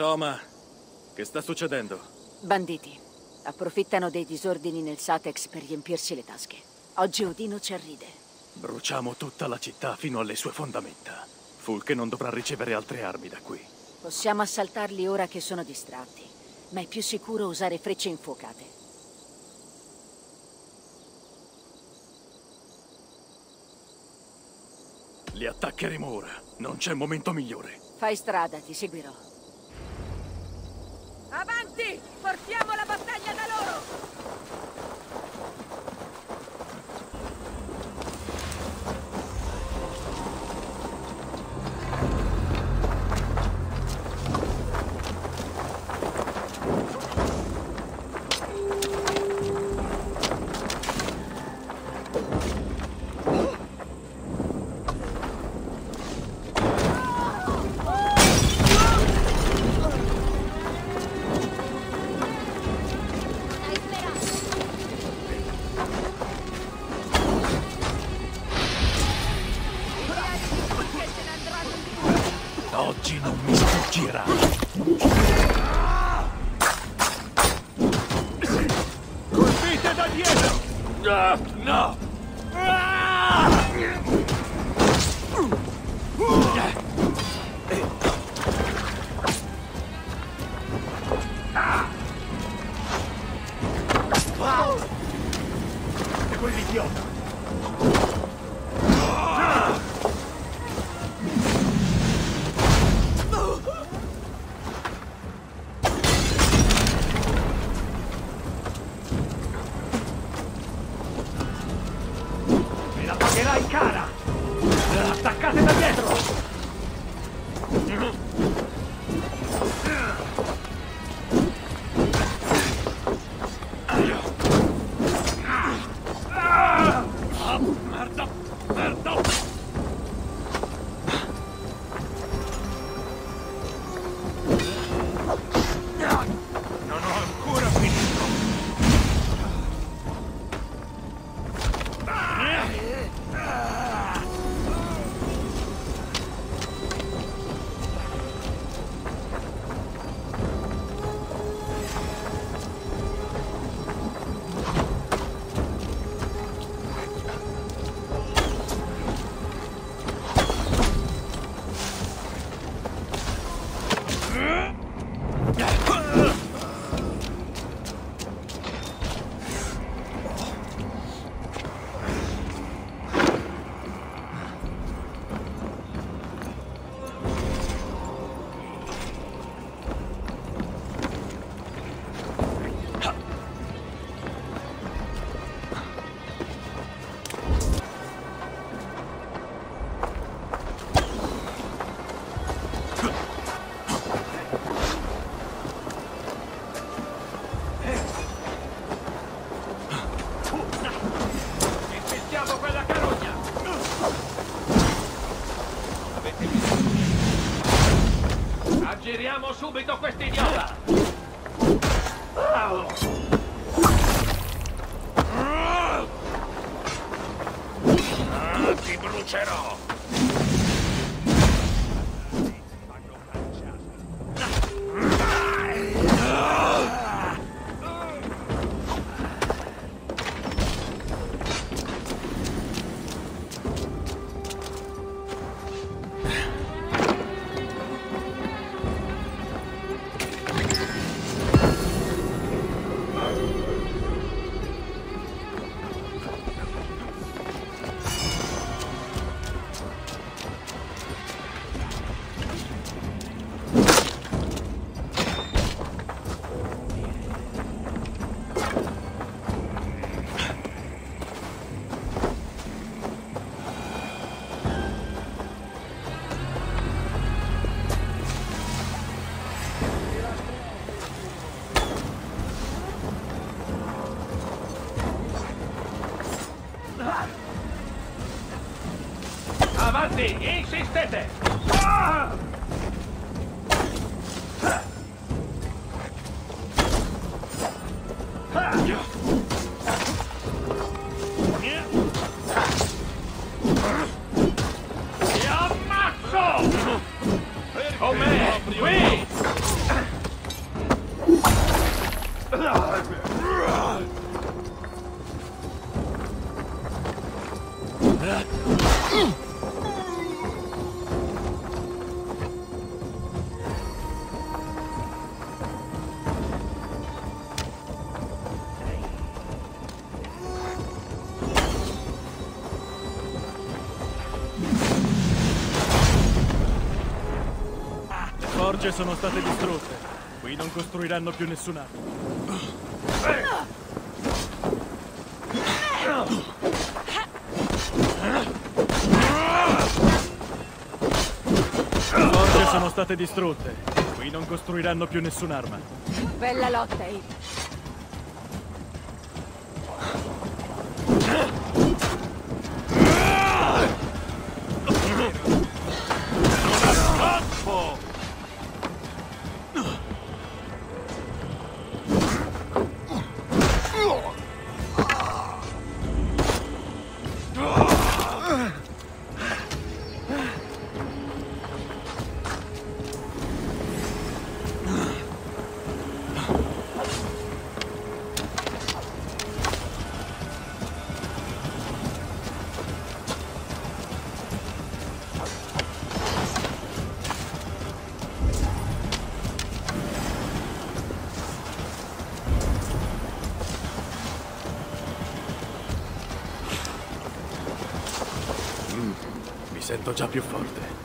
Soma, che sta succedendo? Banditi. Approfittano dei disordini nel Satex per riempirsi le tasche. Oggi Odino ci arride. Bruciamo tutta la città fino alle sue fondamenta. Fulke non dovrà ricevere altre armi da qui. Possiamo assaltarli ora che sono distratti, ma è più sicuro usare frecce infuocate. Li attaccheremo ora. Non c'è momento migliore. Fai strada, ti seguirò. Avanti! Portiamo la battaglia Ah, no! Quell'idiota! Subito quest'idiota! Ah, ti brucerò! Avanti, insistete! Ah! Come qui! Forge sono state distrutte. Qui non costruiranno più nessun arco. Le forge sono state distrutte. Qui non costruiranno più nessun'arma. Bella lotta, Abe. Sento già più forte.